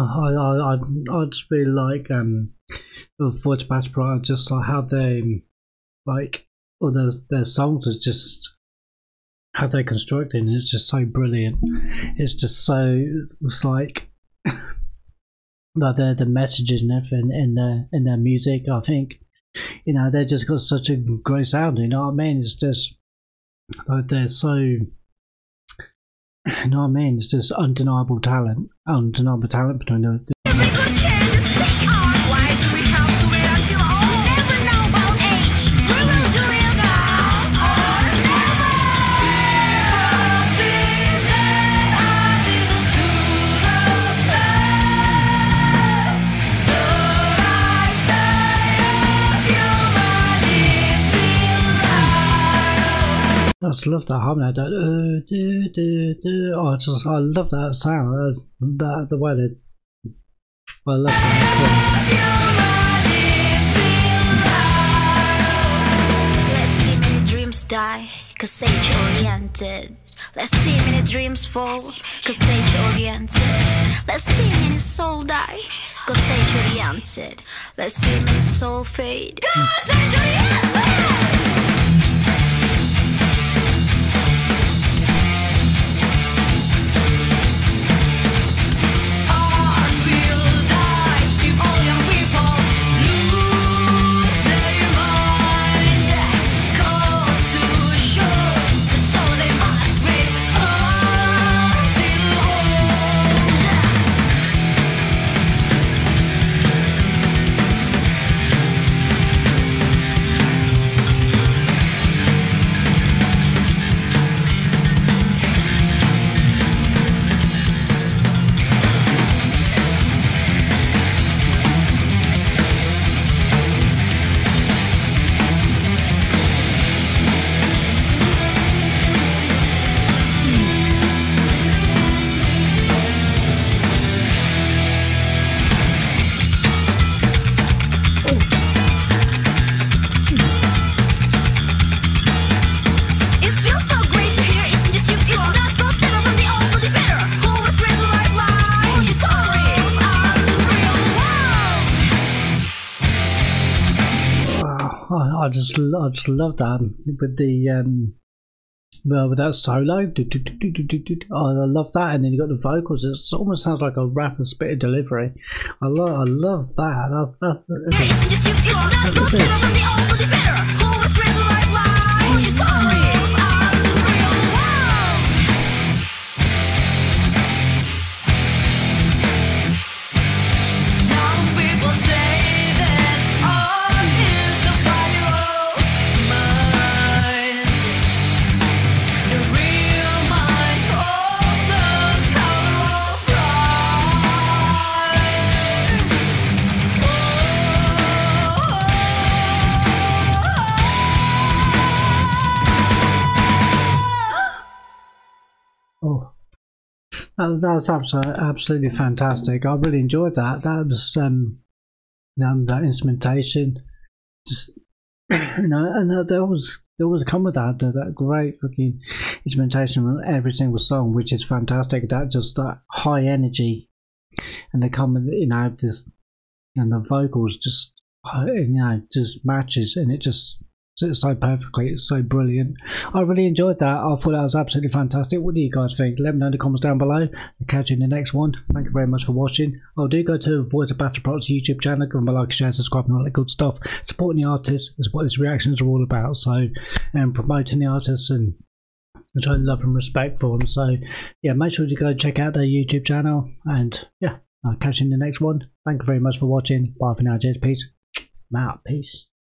I I, I just really like um Voice Baceprot, just like how they like or their their songs are just how they're constructed and it's just so brilliant. It's just so it's like like the the messages and everything in their in their music. I think you know they just got such a great sound. You know what I mean? It's just like they're so. You know what I mean? It's just undeniable talent, undeniable talent between the, just love that harmony. That, uh, do, do, do. Oh, I just I love that sound. That's, that the way they. I love that. Let's see many dreams die, cause age oriented. Let's see many dreams fall, cause age oriented. Let's see many soul die, cause age oriented. Let's see many soul fade, cause age oriented. I just I just love that with the um well, with that solo. Do, do, do, oh, I love that, and then you got the vocals. It almost sounds like a rapper spit delivery. I love I love that. That's, that's, that's, that was absolutely, absolutely fantastic. I really enjoyed that. That was um, um that instrumentation, just you know, and there was there was come with that that great fucking instrumentation on every single song, which is fantastic. That just that high energy, and they come with you know this, and the vocals just uh, you know just matches, and it just it's so perfectly. It's so brilliant. I really enjoyed that. I thought that was absolutely fantastic. What do you guys think? Let me know in the comments down below. I'll catch you in the next one. Thank you very much for watching. I oh, do go to Voice of Baceprot's YouTube channel. Give them a like, share, subscribe, and all that good stuff. Supporting the artists is what these reactions are all about. So, and promoting the artists and and showing love and respect for them. So, yeah, make sure you go check out their YouTube channel. And yeah, I'll catch you in the next one. Thank you very much for watching. Bye for now, Jez. Peace. I'm out. Peace.